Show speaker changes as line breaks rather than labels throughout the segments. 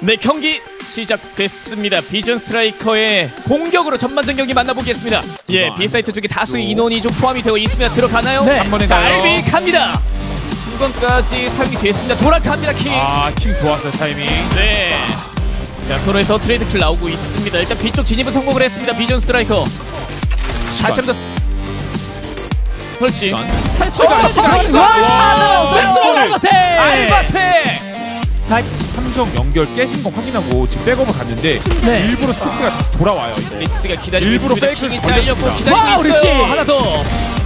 네 경기 시작됐습니다. 비전 스트라이커의 공격으로 전반전 경기 만나보겠습니다. 예, B 사이트 쪽에 다수 인원이 좀 포함이 되어 있습니다. 들어가나요?
네.
한 번에.
알비 갑니다. 중간까지 사용이 됐습니다. 돌아갑니다, 킹.
아킹 좋았어요 타이밍
네. 자, 서로에서 trade kill 나오고 있습니다. 일단 B쪽 진입은 성공을 했습니다. 비전 스트라이커. 다시 한번 더 설치. 와,
알바세!
알바세.
자,
삼성 연결 깨진 거 확인하고 지금 백업을 갔는데
네.
일부러 스토스가 다시 돌아와요 이거
리치가 기다리고
일부러
있습니다.
페이크를
킹이 잘렸고
돌렸습니다.
기다리고
와우,
있어요.
리치!
하나 더.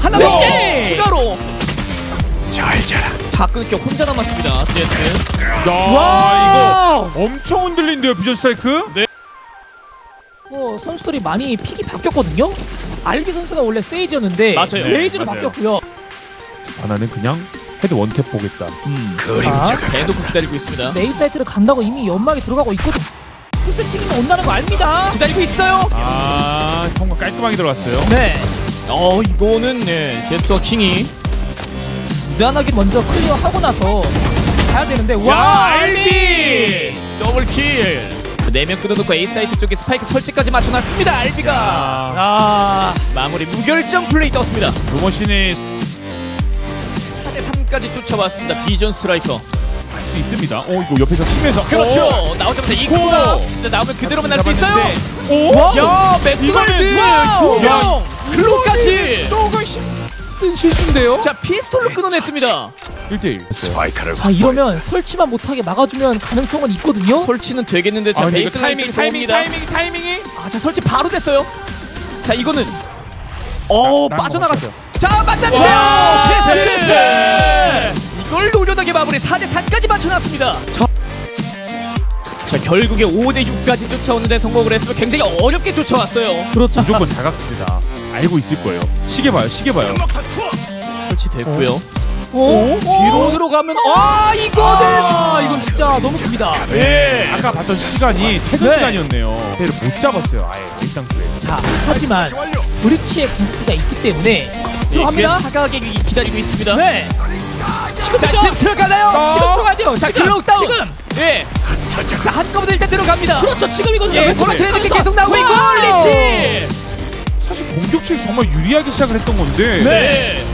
하나 더.
리치!
추가로. 다 끊겨 혼자 남았습니다. 제트.
야
와!
이거 엄청 흔들린대요 비전 스트라이크
뭐 선수들이 많이 픽이 바뀌었거든요. 알비 선수가 원래 세이지였는데
맞아요.
레이즈로
네, 맞아요.
바뀌었고요.
바나는 그냥 헤드 원탭 보겠다
자,
대놓고 기다리고 있습니다.
메인 사이트를 간다고 이미 연막이 들어가고 있거든. 풀세팅이면 온다는 거 압니다.
기다리고 있어요.
아 성공 깔끔하게 들어갔어요
네.
어 이거는 네 제스터와 킹이
무난하게 먼저 클리어하고 나서 가야 되는데 와와
알비 더블 킬. 네명 끊어놓고 A 사이트 쪽에 스파이크 설치까지 맞춰놨습니다. 알비가
아
아,
마무리 무결점 플레이 떴습니다.
루머신이
4대 3까지 쫓아왔습니다. 비전 스트라이커.
할 수 있습니다 어 이거 옆에서 치면서
그렇죠. 나오자마자 이코가 나오면 그대로만 날 수 있어요.
오
와!
야
와우!
야 글로까지.
또그 힘든 실수인데요
자 피스톨로 끊어냈습니다.
1대1
자 이러면 설치만 못하게 막아주면 가능성은 있거든요.
설치는 되겠는데 자
아,
베이스
타이밍 타이밍
타이밍
타이밍 타이밍이
아자 설치 바로 됐어요. 자 이거는 어
나-
빠져나갔어.
나는
자
와,
맞았네요.
트레스!
트레스. 이걸 노련하게 마무리 4대 4까지 맞춰놨습니다. 자 결국에 5대 6까지 쫓아오는데 성공을 했으면 굉장히 어렵게 쫓아왔어요.
그렇죠.
무조건 사각지대다 알고 있을 거예요 시계 봐요 시계 봐요
설치됐고요.
오,
뒤로 들어가면 아 이거는
아, 이건 진짜 너무 깁니다.
예.
아까 봤던 시간이 퇴근
네.
시간이었네요 배를 못 잡았어요 아예 일상투에
자 하지만 브리치의 궁극기가 있기 때문에 들어갑니다.
예, 사각에 기다리고 있습니다.
네. 지금 자죠
지금 들어가나요?
지금 들어가야 돼요.
자
지금
클로우 다운.
지금.
예. 자 한꺼번에 일단 들어갑니다.
그렇죠. 지금이거든요.
예, 소라 트레이드
가면서.
계속 나오고 있고! 리치.
사실 공격실 정말 유리하게 시작을 했던 건데
네.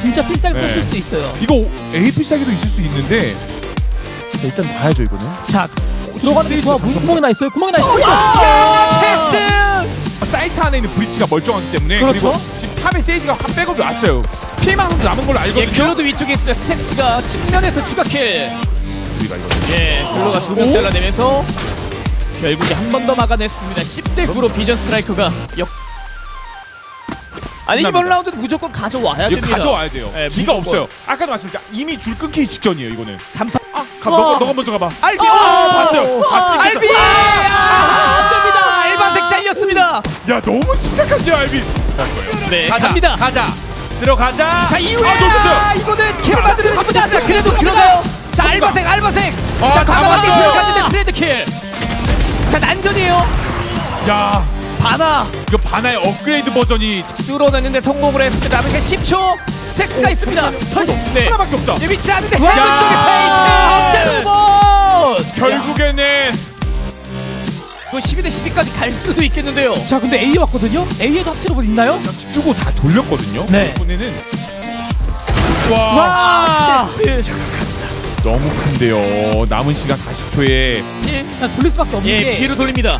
진짜 필살기
네.
꽂힐 수도 있어요.
이거 AP 사기도 있을 수 있는데 자, 일단 봐야죠 이거는
자 들어가는 게 좋아. 무슨 구멍이 나 있어요? 구멍이 나 있어요.
야, 테스트.
사이트 안에 있는 브리치가 멀쩡하기 때문에
그렇죠.
리고 지금 탑에 세이지가 한 백업이 왔어요 피해망 선수 남은 걸로
예,
알거든요
교로도 위쪽에 있습니다. 스택스가 측면에서 추가킬.
우리가 이거
예, 글로가 두명 잘라내면서 결국에 한 번 더 막아냈습니다. 10대 9로 비전 스트라이커가 역. 아니 이번. 라운드는 무조건 가져와야 됩니다.
가져와야 돼요
예,
비가
무조건.
없어요 아까도 말씀드렸죠 이미 줄 끊기기 직전이에요 이거는
단판.
아 가, 너가,
와.
너가 먼저 가봐
알비.
아,
아,
봤어요 아,
알비.
찍혔어.
아, 안 됩니다. 알바색 잘렸습니다.
야 너무 침착한데요 알비
네,
가자
갑니다.
가자 들어가자
자 이후에
아
아, 이거는 kill을 만들어야 됩니다. 그래도 들어가요. 자 알바색 알바색.
아,
자 과감하게
잡았어요.
들어갔는데 트레이드 kill. 자 난전이에요.
야
바나
이거 바나의 업그레이드 버전이
뚫어냈는데 성공을 했습니다. 남은 게 10초. 스택스가 있습니다. 설치. 네.
하나밖에 없다
네, 위치를 아는데
야.
heaven 쪽에 페이트.
제로봇.
결국에는
이거 12대 12까지 갈 수도 있겠는데요.
자 근데 A 왔거든요. A에도 합체로봇 있나요?
쓰고 다 돌렸거든요
네.
이번에는 와,
와.
제스트.
너무 큰데요 남은 시간 40초에
자 돌릴 수밖에 없는
예,
게
뒤로 돌립니다.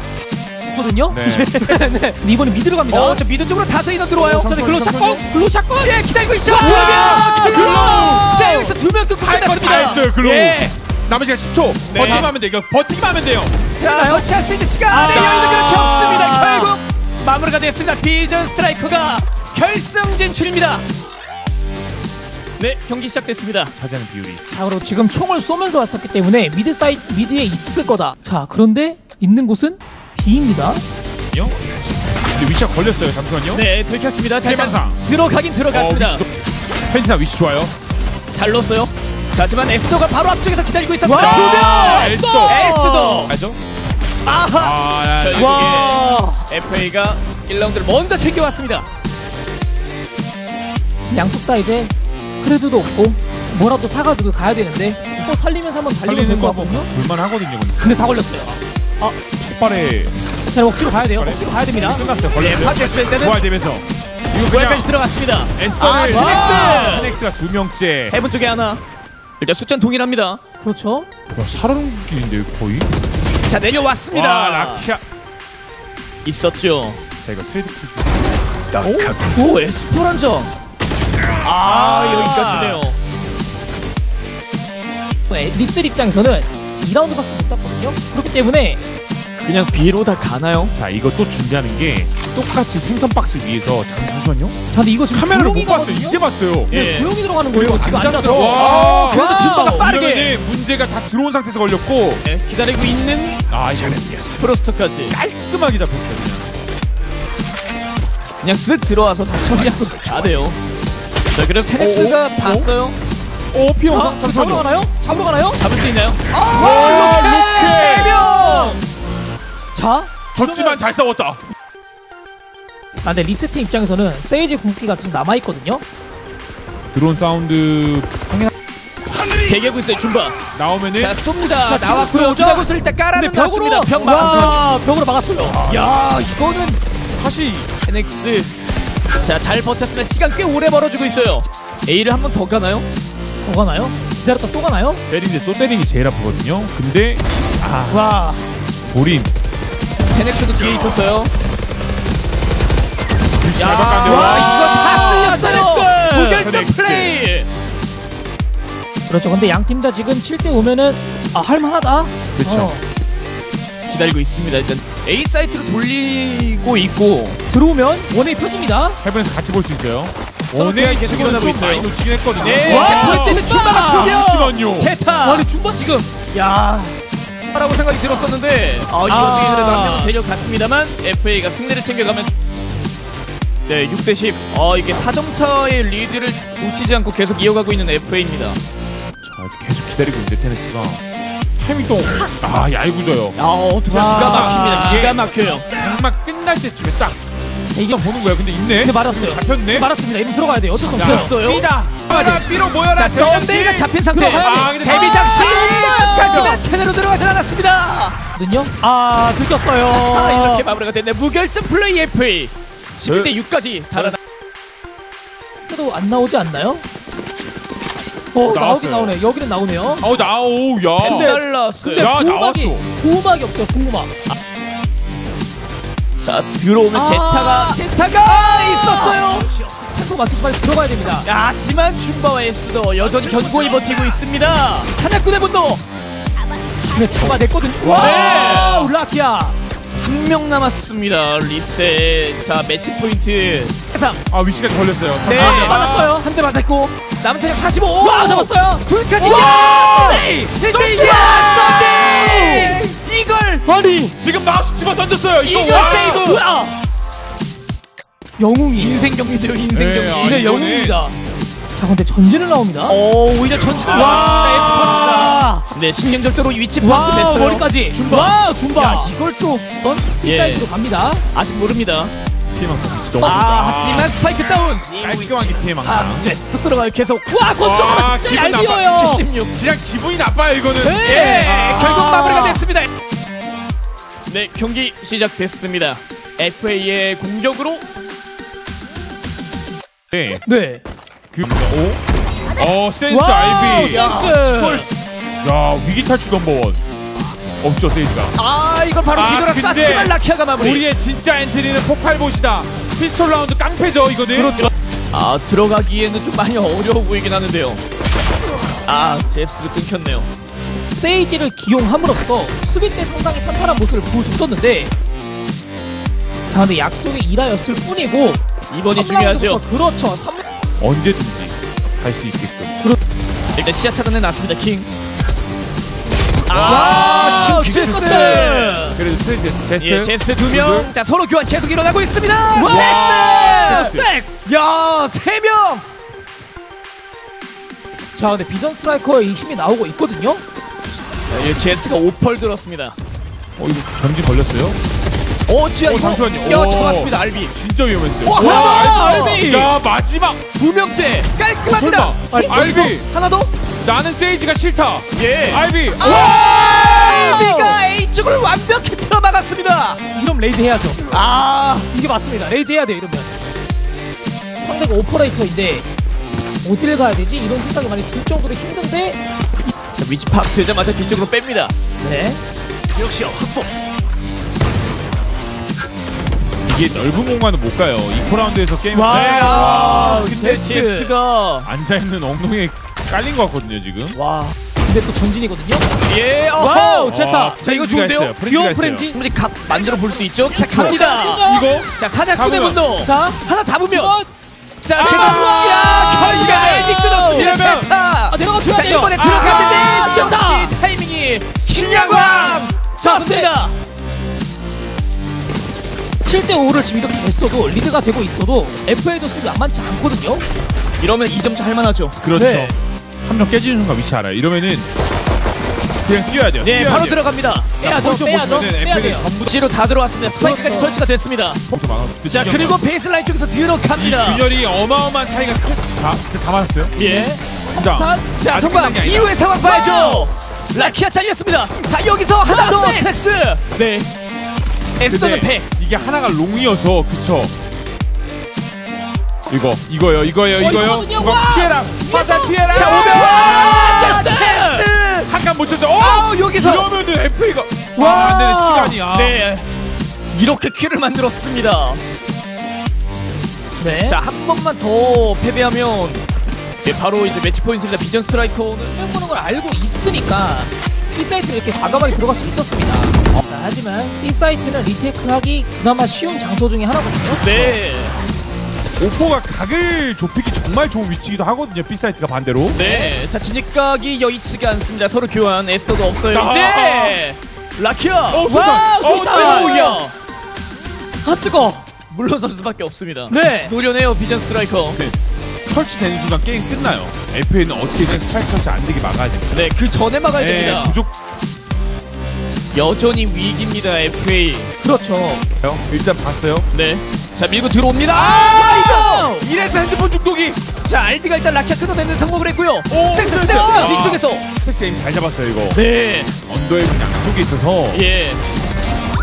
있거든요.
네.
네. 이번에 mid로 갑니다.
어, 저 mid 쪽으로 다수 인원 들어와요.
자, 네, 글로 shotgun, 글로 shotgun.
예, 기다리고 있죠.
와,
두 명.
글로!
글로. 자, 여기서 두명 끊고
다
끝났습니다.
했어요 글로
예.
남은 시간 10초
네.
버티기만 하면 돼 이거 버티기만 하면 돼요
자, 설치할 수 있는 시간의
아.
여유는 그렇게 없습니다. 결국 마무리가 됐습니다. 비전 스트라이커가 결승 진출입니다. 네, 경기 시작됐습니다.
차지하는 비율이
자 그리고 지금 총을 쏘면서 왔었기 때문에 미드 사이 미드에 있을 거다. 자 그런데 있는 곳은 B입니다.
요 근데 위치가 걸렸어요 잠시만요
네, 들켰습니다. 자, 일단. 들어가긴 들어갔습니다.
어, 위치도 펜티나 위치 좋아요
잘 넣었어요. 자, 하지만 에스더가 바로 앞쪽에서 기다리고 있었습니다.
와,
두 명!
에스더!
에스더!
알죠?
아하!
아 야,
자,
와
FA가 1라운드를 먼저 챙겨왔습니다.
양쪽 다 이제 cred도 없고 뭐라도 사가지고 가야 되는데 또 살리면서 한번 달리면 될 것 같거든요.
볼만하거든요. 근데
다 걸렸어요.
폭발에
자 억지로 가야 돼요. 억지로 가야 됩니다.
끝났어요.
예,
걸렸어요.
파괴했을 때는
부활되면서 이거 그냥
부활까지 들어갔습니다.
에스터를
아,
테넥스!
테넥스가 두 명째.
heaven 쪽에 하나. 일단 숫자는 동일합니다.
그렇죠.
야, 살아남기인데 이거 거의.
자 내려왔습니다.
와 라키아.
있었죠.
자 이거 트레이드 kill이죠.
오 에스퍼란자. 아,
아.
여기까지네요.
네, 리슬 입장에서는 2라운드밖에 못 땄거든요. 그렇기 때문에
그냥 B로 다 가나요?
자 이거 또 준비하는 게 똑같이 생선 박스 위에서 잠시만요.
자 근데 이거 지금
카메라를 못 봤어요.
가거든요?
이제 봤어요.
네,
예.
조용히 들어가는 거예요. 지금
당장
앉아서.
들어와.
와, 와우.
진도가 빠르게.
이러면은 문제가 다 들어온 상태에서 걸렸고
네, 기다리고 있는
아 이거
프로스터까지
깔끔하게 잡혔어요. 그냥.
쓱 들어와서 다 처리하고 가네요. 자 그래서 테넥스가
오, 오,
봤어요.
오 피오
자, 그럼 잡으러 가나요? 잡으러 가나요?
잡을 수 있나요?
와 로켓.
명! 자,
졌지만 잘 싸웠다.
아, 근데 리스트 입장에서는 세이지 궁기가 계속 남아 있거든요.
드론 사운드
대기하고 있어요 준바.
나오면은
자 쏩니다. 나왔고요.
들어오죠?
주다고 쓸때 깔아는
벽으로.
벽 막았어요.
와, 벽으로 막았어요.
야 이거는
다시
테넥스. 자잘 버텼으나 시간 꽤 오래 벌어주고 있어요. A를 한 번 더 가나요?
또 가나요? 기다렸다 또 가나요?
때리는데 또 때리는 게 제일 아프거든요. 근데 아
와,
볼인
테넥스도 뒤에 있었어요.
잘
야,
바꿨는데 와와
이거 다 쓸렸어요. 무결점
테넥스.
플레이.
그렇죠. 근데 양 팀 다 지금 7대 오면은 아 할만하다.
그쵸.
어,
기다리고 있습니다. 일단 A 사이트로 돌리고 있고
들어오면 원웨이 펴집니다.
해변에서 같이 볼 수 있어요. 오늘
계속
지금
일어나고
좀
있어요.
많이 놓치긴 했거든요.
네,
와, 줌바!
줌바가 두 명.
잠시만요.
제타.
와, 근데 중반 지금 야,
라고 생각이 들었었는데 아, 이번
아.
중에 그래도 한 명은 데려갔습니다.만 FA가 승리를 챙겨가면서 네, 6대 10. 어, 이게 4점 차의 리드를 놓치지 않고 계속 이어가고 있는 FA입니다.
자, 계속 기다리고 있는데 테네스가 타이밍 또아 얄궂어요.
아, 어떻게
와.
기가 막힙니다. 기가 막혀요.
정말 끝날 때쯤에 딱
이게
이거 보는 거야. 근데 있네.
근데 맞았어요.
잡혔네.
맞았습니다. 이름 들어가야 돼요. 어쩔 수
야,
없어요.
삐다. 아, 삐로 모여라.
자, 썬데이가 잡힌 상태.
돼.
아, 근데
데뷔 장식.
아,
하지만 제대로 들어가지 않았습니다.
아, 들켰어요.
아, 이렇게 마무리가 됐네. 무결점 플레이 FA. 11대 6까지 달아나.
그래도 안 나오지 않나요? 어 나오긴 나오네. 여기는 나오네요.
아우 나오 야.
달라스.
근데
야,
고막이 고막이 없어 고막.
자 들어오면
아
제타가 제타가 아 있었어요.
템포 맞춰서 빨리 들어가야 됩니다.
야, 하지만 줌바와 에스도 여전히 견고히 버티고 있습니다. 사냥꾼의 분노.
그래, 저가 냈거든요.
와,
네. 올라키야.
한명 남았습니다. 리셋. 자, 매치 포인트. 해상.
아, 위치까지 걸렸어요.
네.
아, 네. 맞았어요.
한 대 맞았고. 남은 차량 45.
와, 잡았어요.
둘까지.
와!
1대1. 야! 썬데 이걸.
아니.
지금 마우스 집어 던졌어요. 이거
이걸
와.
세이브.
뭐야? 영웅이.
인생 경기죠, 인생
네,
경기.
아,
이제 영웅이다. 자, 근데 전진을 나옵니다.
오, 오히려 전진을 나왔습니다. 네, 신경절도로 위치 파악도
와,
됐어요.
머리까지.
줌바.
와, 줌바.
야, 이걸
또넌
예.
사이드로 갑니다.
아직 모릅니다.
피해망상
아. 하지만 스파이크 다운.
깔끔하게 피해망상.
아, 네. 또 들어가요. 계속.
와, 권총은 진짜 잘
기분 나빠.
비어요.
76.
그냥 기분이 나빠요 이거는.
네.
예,
아.
결국 마무리가 됐습니다. 네, 경기 시작됐습니다. FA의 공격으로
네.
네.
그 오. 어 센스
와,
알비.
야,
센스.
야 위기 탈출 넘버원. 없죠 세이지가.
아, 이걸 바로
아,
뒤돌아
근데
쐈지만 라키아가 마무리.
우리의 진짜 엔트리는 폭발봇이다. 피스톨 라운드 깡패죠 이거는.
그렇죠. 아, 들어가기에는 좀 많이 어려워 보이긴 하는데요. 아, 제스트도 끊겼네요.
세이지를 기용함으로써 수비 때 상당히 탄탄한 모습을 보여줬었는데 자 근데 약속의 1라였을 뿐이고
이번이 중요하죠.
3라운드부터 그렇죠 3...
언제든지 갈 수 있게끔.
일단 시야 차단해 놨습니다, 킹.
와,
아, 제스트.
그래도 트레이드 제스트.
예, 제스트 두 명. 자, 서로 교환 계속 일어나고 있습니다.
와. 스택스!
야, 세 명.
자 근데 비전 스트라이커의 이 힘이 나오고 있거든요
자, 예, 제스트가 오퍼를 들었습니다.
어 이거 전지 걸렸어요?
오, 지하
오,
이거
잠시만요.
야,
오.
잡았습니다. 알비.
진짜 위험했어요.
와, 하나 더!
알비. 야 마지막
두 명째 깔끔합니다.
설마. 알비.
하나 더.
나는 세이지가 싫다.
예.
알비.
알비가 A 쪽을 완벽히 틀어막았습니다.
이러면 세이브 해야죠.
아,
이게 맞습니다. 세이브 해야 돼 이러면. 상대가 오퍼레이터인데 어디를 가야 되지? 이런 생각이 많이 들 정도로 힘든데.
자, 위치 파악되자마자 뒤쪽으로 뺍니다.
네.
역시 확보.
이게 넓은 공간은 못 가요. 2포라운드에서 게임
와.
네, 아, 근데
제스트.
제스트가
앉아 있는 엉덩이에 깔린 것 같거든요 지금.
와,
근데 또 전진이거든요.
예,
wow.
아,
자, 이거 좋은데요?
귀여운. 프렌즈.
충분히 각 만들어 볼 수 있죠. 자, 갑니다.
이거
자, 사냥꾼의. 분노.
자,
하나 잡으면. 자,
아,
계속.
아,
야, 결국에 끊었습니다. 제타.
아, 내려가줘야 돼요.
이번에
아,
들어갔는데
제타.
역시 타이밍이 김양광. 좋습니다.
7대 5를 지금 이렇게 됐어도 리드가 되고 있어도 FA도 수비 만만치 않거든요.
이러면 2점 차 할만하죠.
그렇죠.
네.
한명 깨지는 순간 위치 알아요. 이러면은 그냥 뛰어야 돼요.
네,
뛰어야
바로
돼요.
들어갑니다.
빼야죠, 빼야죠, 빼야 돼요.
전부
C로 다 들어왔습니다. 스파이크까지
그렇죠.
설치가 됐습니다.
다 많아.
자, 그리고 베이스라인 쪽에서
이
들어갑니다.
균열이 어마어마한 차이가 큰. 다, 다 맞았어요.
예.
자,
단,
자,
아직
성광. 이후의 상황 봐야죠. 라키아 잘렸습니다. 자, 여기서 하나 더
네.
패스. 네.
근데
패.
이게 하나가 롱이어서 그쵸. 이거 이거요 이거요
어,
이거요.
이거 와!
피해라. 화살 피해라.
자, 오면 와!
네.
테스트.
한칸 못 쳤어. 어!
여기서
이러면은 FA가
와!
와, 안 되는 시간이야.
네. 이렇게 kill을 만들었습니다.
네.
자, 한 번만 더 패배하면 네, 바로 이제 매치 포인트입니다. 비전 스트라이커는
해보는 걸 알고 있으니까 B 사이트를 이렇게 과감하게 들어갈 수 있었습니다. 자, 하지만 B 사이트는 retake하기 그나마 쉬운 장소 중에 하나거든요.
네.
오퍼가 각을 좁히기 정말 좋은 위치기도 하거든요. B 사이트가 반대로.
네. 자, 진입각이 여의치가 않습니다. 서로 교환. 에스터도 없어요.
아.
이제 라키아.
어,
와,
어,
좋다.
네.
오야.
아 뜨거.
물러설 수밖에 없습니다.
네.
노려내요 비전 스트라이커.
네. 설치되는 순간 게임 끝나요. FA는 어떻게든 스파이크 설치 안 되게 막아야 됩니다.
네, 그 전에 막아야
네,
됩니다.
부족.
여전히 위기입니다, FA.
그렇죠.
일단 봤어요.
네. 자, 밀고 들어옵니다. 아, 이거!
이래서 핸드폰 중독이.
자, 알비가 일단 라키아 끊어내는 성공을 했고요. 스택스. 스택스가
아.
뒤쪽에서.
패스 게임 잘 잡았어요 이거.
네.
언더의 양쪽에 있어서.
예.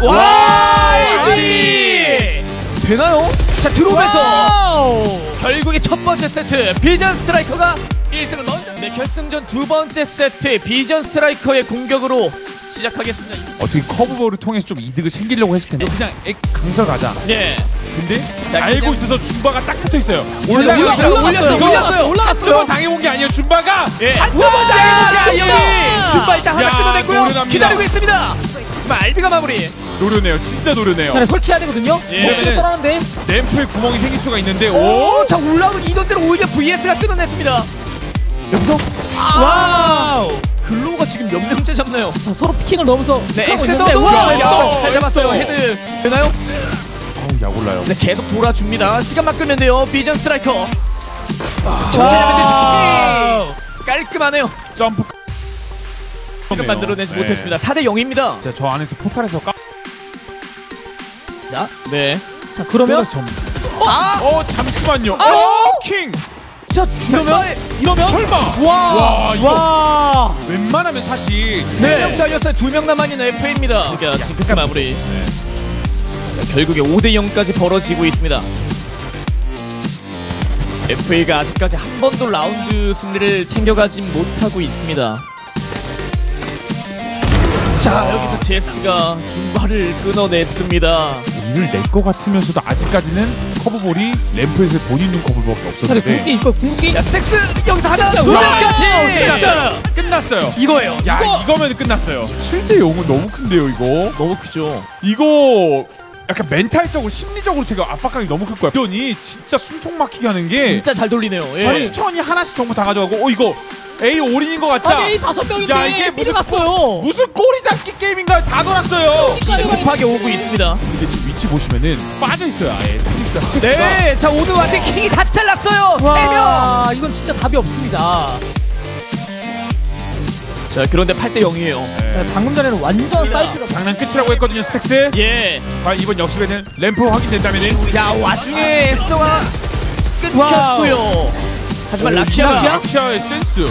와,
와, 알비! 되나요? 자, 들어오면서
wow.
결국에 첫 번째 세트 비전 스트라이커가 1승을 먼저 네, 결승전 두 번째 세트 비전 스트라이커의 공격으로 시작하겠습니다.
어떻게 커브볼을 통해서 좀 이득을 챙기려고 했을 텐데 그냥 액 강설 가자.
네.
근데
자,
알고
그냥-
있어서 준바가 딱 붙어 있어요.
올라-
올라가서
올라- 올렸어요,
이거
올렸어요.
올라갔어요. 한두번 당해본 게 아니에요. 준바가.
예.
와,
자,
진짜!
여기 준바 일단 하나
야,
끊어냈고요. 기다리고 있습니다. 하지만 알비가 마무리.
노려내요. 진짜 노려내요.
자, 설치해야 되거든요.
예.
예. 썰하는데
램프에 구멍이 생길 수가 있는데
오,
오.
자 올라오는 이던대로 오히려 VS가 끊어냈습니다. 여기서
wow.
글로우가 지금 몇 명째 잡나요?
자, 서로 peeking을 넣으면서
네, 엑스더도 잘 잡았어요. 헤드 되나요?
어우 약 올라요.
네, 계속 돌아줍니다. 시간만 돼요. 비전 스트라이커.
wow.
정체자면 깔끔하네요.
점프.
지금 만들어내지
네.
못했습니다. 4대 0입니다.
자, 저 안에서 포탈에서 까.
네.
자, 그러면
점.
아,
어 잠시만요.
아!
어 킹.
자 이러면
이러면
설마.
와.
와
와.
웬만하면 사실.
네. 명 잘렸어요. 두 명 남아 있는 FA입니다. 그러니까 징크스 마무리. 자, 결국에 5대 0까지 벌어지고 있습니다. FA가 아직까지 한 번도 라운드 승리를 챙겨가진 못하고 있습니다. 자 여기서 제스트가 중발을 끊어냈습니다.
이를 낼것 같으면서도 아직까지는 curveball이 램프에서 본인 눈 curveball밖에
자,
없었는데.
궁기 있고 궁기.
자 스택스 여기서 하나
wow,
명까지.
끝났어요.
끝났어요.
이거예요.
야
이거-
이거... 면 끝났어요. 7대 0은 너무 큰데요 이거.
너무 크죠.
이거 약간 멘탈적으로 심리적으로 제가 압박감이 너무 클 거야. 변이 진짜 숨통 막히게 하는 게
진짜 잘 돌리네요. 예.
천천히 하나씩 정보 다 가져가고 어 이거 A 올인인 것 같다.
아니 다섯 명인데
야, 이게 무슨-
갔어요.
무슨 꼬리 잡기 게임인가 다 돌았어요.
이제 급하게 오고 있습니다.
근데 지금 위치 보시면은 빠져 있어요 아예.
네, 자 오드한테 킹이 다 잘랐어요. 세 명.
와, 이건 진짜 답이 없습니다.
자 그런데 8대 0이에요.
네, 방금 전에는 완전 사이트가
장난 끝이라고 했거든요 스택스
예.
과연 이번 역습에는 램프 확인된다면은
야 와중에 에스더가 끊겼고요. 하지만
오,
라키아가
라키아의 센스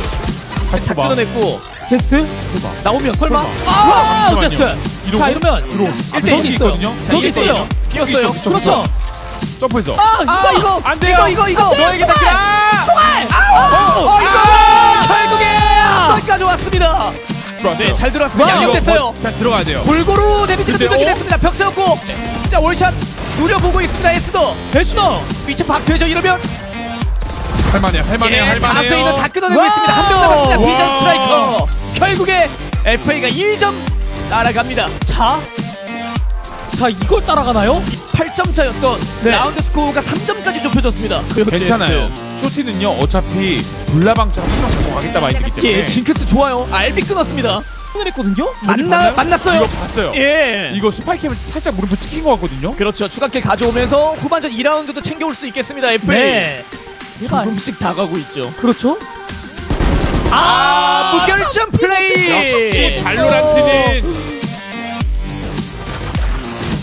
다
봐.
끊어냈고
제스트
나오면
설마
설마
아
잠시만요.
제스트
이러고?
자 이러면
드론 앞에
저기
저기
있어요.
있거든요
자,
저기 있어요.
뛰었어요.
그렇죠
점프해서
아 이거
아,
이거
안 돼요
이거 이거 이거
너에게 다
아!
총알
어 이거 결국에 여기까지 왔습니다.
들어왔어요.
네잘 들어왔습니다.
와,
양념됐어요.
자 들어가야 돼요
골고루 데미지가
근데,
누적이
어?
됐습니다. 벽 세웠고 자 월샷 노려보고 있습니다. 에스더
배수너
위치 박되죠 이러면
할만해요 할만해요
예,
할만해요
다수이는 다 끊어내고
와!
있습니다. 한 명 남았습니다.
와!
비전 스트라이커 결국에 FA가 1점 따라갑니다. 자
자 이걸 따라가나요?
8점 차였던
네.
라운드 스코어가 3점까지 좁혀졌습니다.
괜찮아요. 쇼티는요 어차피 불나방처럼 한명 가겠다 마인드기 때문에
예, 징크스 좋아요. 알비 끊었습니다.
했거든요
만나? 만났어요.
이거 봤어요
예.
이거 spycam을 살짝 물음표 찍힌 것 같거든요
그렇죠. 추가kill 가져오면서 후반전 2라운드도 챙겨올 수 있겠습니다. FA.
네 제발
조금씩 다가고 있죠.
그렇죠
아, 무결점 플레이.
역시 발로란트는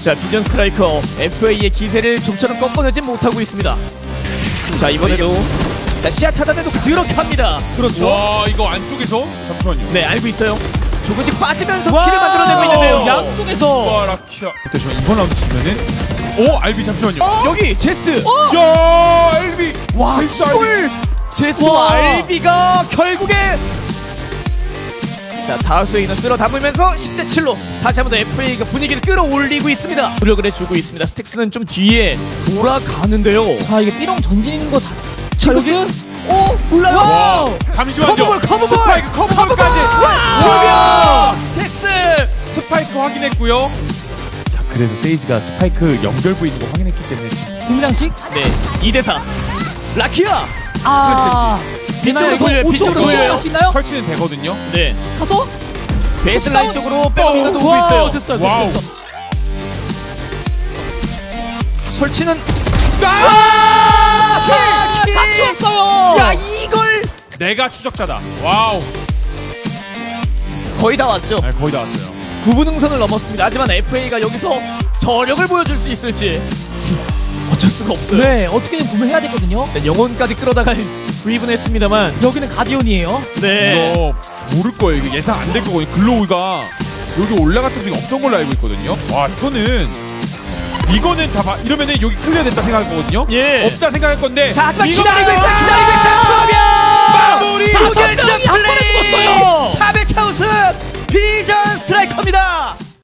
자, 비전 스트라이커 FA의 기세를 좀처럼 꺾어내지 못하고 있습니다. 자, 이번에도 자 시야 차단해도 들어갑니다. 그렇죠.
와 이거 안쪽에서 잠시만요
네, 알고 있어요. 조금씩 빠지면서! kill을 만들어내고 있는데요.
양쪽에서
와저 이번 라운드 지면은 오 알비 잠시만요
어? 여기 제스트.
야 알비
와, 이걸 제스트와
와.
알비가 결국에 자 다우스웨이는 쓸어 담으면서 10대 7로 다시 한번 더 FA가 분위기를 끌어올리고 있습니다. 노력을 해주고 있습니다. 스택스는 좀 뒤에 돌아가는데요.
자 이게 B long 전진인 거 자,
자 여기 오 몰라요.
잠시만요
curveball
스파이크 curveball까지
와 스택스
스파이크 확인했고요 자 그래서 세이지가 스파이크 연결부 있는 거 확인했기 때문에
김장식
네 2대4 라키아
아
B쪽으로 돌려요, B쪽으로 돌려요.
할수 있나요?
설치는 되거든요
네
가서
베이스라인 쪽으로 백업이가 오고
wow,
있어요.
됐어요
wow.
됐어
설치는
아,
아!
다 치웠어요
야 이걸
내가 추적자다 wow
거의 다 왔죠.
네, 거의 다 왔어요
9부 능선을 넘었습니다. 하지만 FA가 여기서 저력을 보여줄 수 있을지 어쩔 수가 없어요.
네 어떻게든 구매해야 되거든요
일단 영혼까지 끌어다가 구입은 했습니다만
여기는 Guardian이에요
네.
이거 모를 거예요 이게 예상 안 될 거거든요 Glow가 여기 올라갔던 적이 없던 걸로 알고 있거든요 와 이거는 이거는 다 봐, 이러면은 여기 clear 됐다 생각할 거거든요
예.
없다 생각할 건데
자 하지만
이거
기다리고. 있어요. 기다리고 있어요.
마무리!
그러면
다섯
무결점
명이 한 번에
플레이.
죽었어요.
4회차 우승 Vision Strikers입니다.